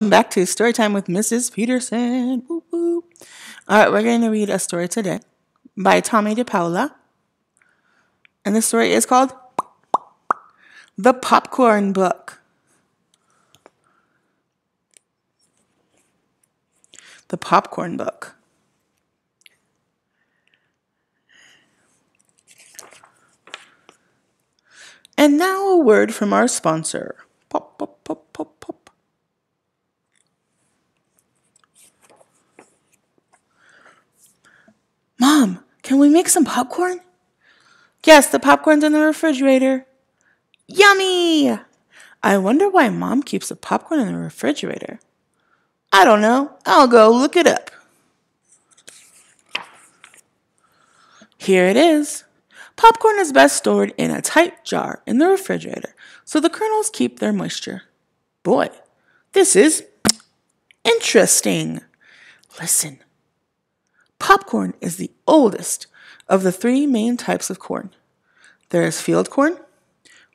Back to story time with Mrs. Peterson. Woo woo. All right, we're going to read a story today by Tomie dePaola. And the story is called The Popcorn Book. The Popcorn Book. And now a word from our sponsor. Pop, pop, pop. Mom, can we make some popcorn? Yes, the popcorn's in the refrigerator. Yummy! I wonder why Mom keeps the popcorn in the refrigerator. I don't know. I'll go look it up. Here it is. Popcorn is best stored in a tight jar in the refrigerator so the kernels keep their moisture. Boy, this is interesting. Listen. Popcorn is the oldest of the three main types of corn. There is field corn,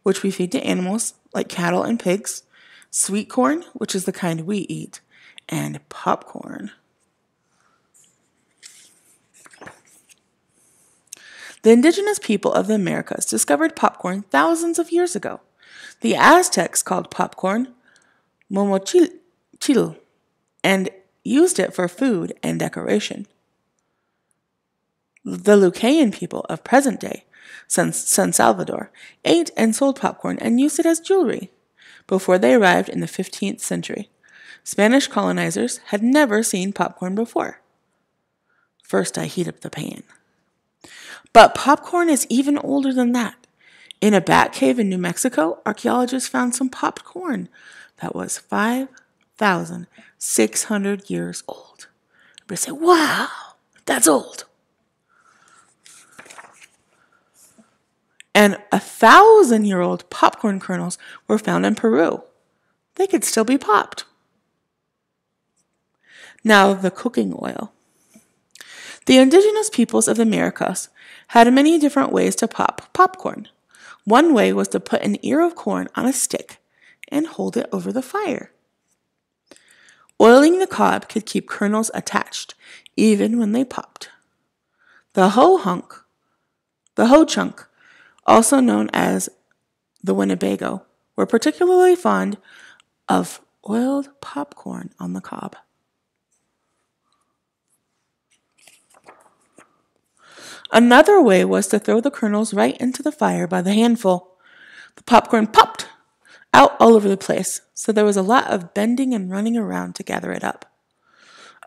which we feed to animals like cattle and pigs, sweet corn, which is the kind we eat, and popcorn. The indigenous people of the Americas discovered popcorn thousands of years ago. The Aztecs called popcorn momochitl and used it for food and decoration. The Lucayan people of present day San, Salvador ate and sold popcorn and used it as jewelry before they arrived in the 15th century. Spanish colonizers had never seen popcorn before. First, I heat up the pan. But popcorn is even older than that. In a bat cave in New Mexico, archaeologists found some popped corn that was 5,600 years old. Everybody say, wow, that's old. And a thousand year old popcorn kernels were found in Peru. They could still be popped. Now, the cooking oil. The indigenous peoples of the Americas had many different ways to pop popcorn. One way was to put an ear of corn on a stick and hold it over the fire. Oiling the cob could keep kernels attached, even when they popped. The hoe hunk, the Ho-Chunk, also known as the Winnebago, were particularly fond of oiled popcorn on the cob. Another way was to throw the kernels right into the fire by the handful. The popcorn popped out all over the place, so there was a lot of bending and running around to gather it up.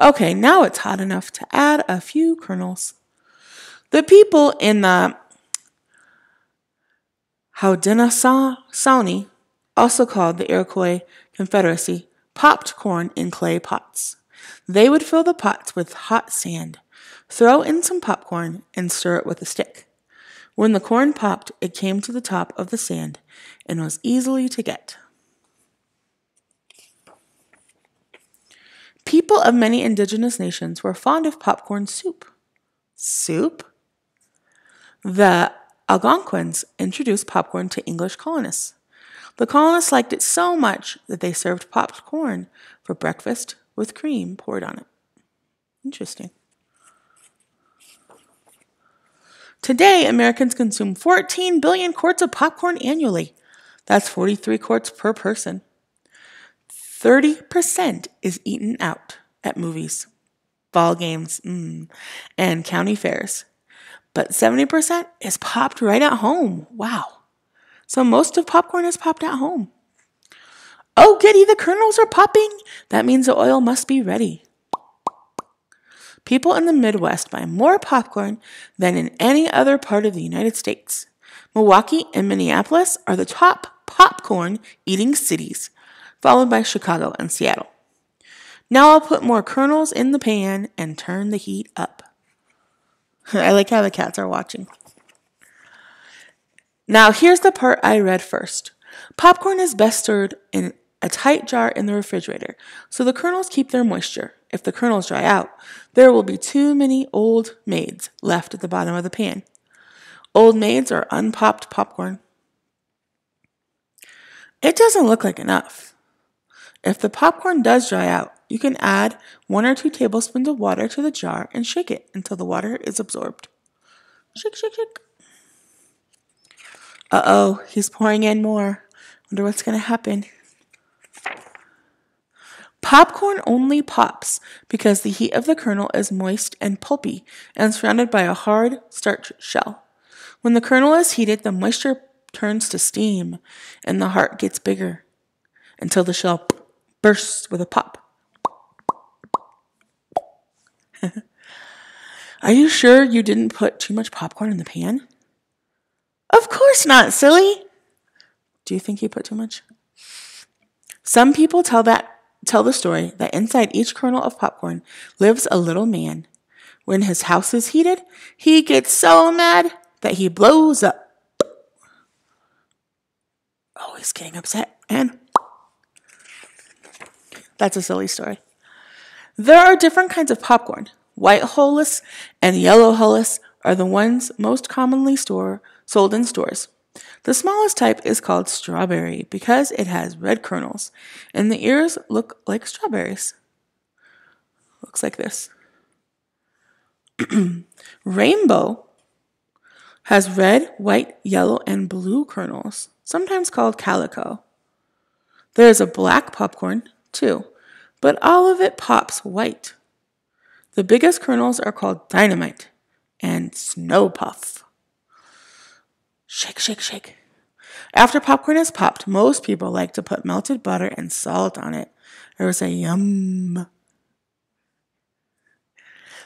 Okay, now it's hot enough to add a few kernels. The people in the Haudenosaunee, also called the Iroquois Confederacy, popped corn in clay pots. They would fill the pots with hot sand Throw in some popcorn and stir it with a stick. When the corn popped, it came to the top of the sand and was easily to get. People of many indigenous nations were fond of popcorn soup. Soup? The Algonquins introduced popcorn to English colonists. The colonists liked it so much that they served popped corn for breakfast with cream poured on it. Interesting. Today, Americans consume 14 billion quarts of popcorn annually. That's 43 quarts per person. 30% is eaten out at movies, ball games, mm, and county fairs. But 70% is popped right at home. Wow. So most of popcorn is popped at home. Oh, goody, the kernels are popping. That means the oil must be ready. People in the Midwest buy more popcorn than in any other part of the United States. Milwaukee and Minneapolis are the top popcorn eating cities, followed by Chicago and Seattle. Now I'll put more kernels in the pan and turn the heat up. I like how the cats are watching. Now here's the part I read first. Popcorn is best stored in a tight jar in the refrigerator so the kernels keep their moisture. If the kernels dry out, there will be too many old maids left at the bottom of the pan. Old maids are unpopped popcorn. It doesn't look like enough. If the popcorn does dry out, you can add one or two tablespoons of water to the jar and shake it until the water is absorbed. Shake, shake, shake. Uh oh, he's pouring in more. Wonder what's going to happen. Popcorn only pops because the heat of the kernel is moist and pulpy and surrounded by a hard starch shell. When the kernel is heated, the moisture turns to steam and the heart gets bigger until the shell bursts with a pop. Are you sure you didn't put too much popcorn in the pan? Of course not, silly. Do you think you put too much? Some people tell that tell the story that inside each kernel of popcorn lives a little man. When his house is heated, he gets so mad that he blows up. Oh, he's getting upset and that's a silly story. There are different kinds of popcorn. White hulless and yellow hulless are the ones most commonly store, sold in stores. The smallest type is called strawberry because it has red kernels, and the ears look like strawberries. Looks like this. Rainbow has red, white, yellow, and blue kernels, sometimes called calico. There is a black popcorn, too, but all of it pops white. The biggest kernels are called dynamite and snow puff. Shake, shake, shake. After popcorn is popped, most people like to put melted butter and salt on it. Or say yum.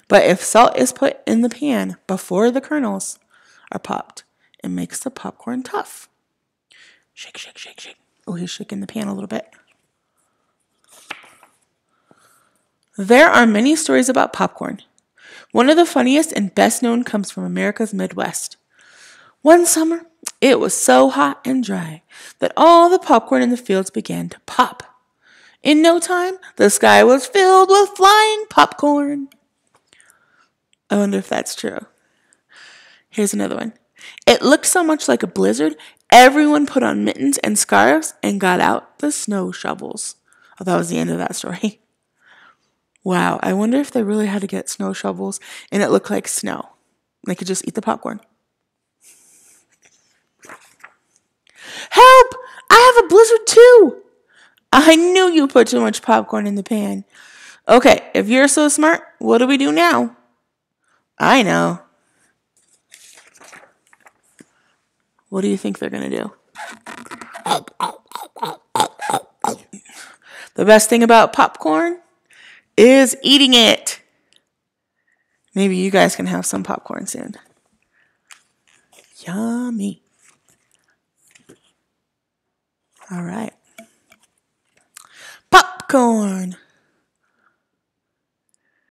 But if salt is put in the pan before the kernels are popped, it makes the popcorn tough. Shake, shake, shake, shake. Oh, he's shaking the pan a little bit. There are many stories about popcorn. One of the funniest and best known comes from America's Midwest. One summer, it was so hot and dry that all the popcorn in the fields began to pop. In no time, the sky was filled with flying popcorn. I wonder if that's true. Here's another one. It looked so much like a blizzard, everyone put on mittens and scarves and got out the snow shovels. Oh, that was the end of that story. Wow, I wonder if they really had to get snow shovels and it looked like snow. They could just eat the popcorn. Help! I have a blizzard too! I knew you put too much popcorn in the pan. Okay, if you're so smart, what do we do now? I know. What do you think they're going to do? The best thing about popcorn is eating it. Maybe you guys can have some popcorn soon. Yummy. All right. Popcorn.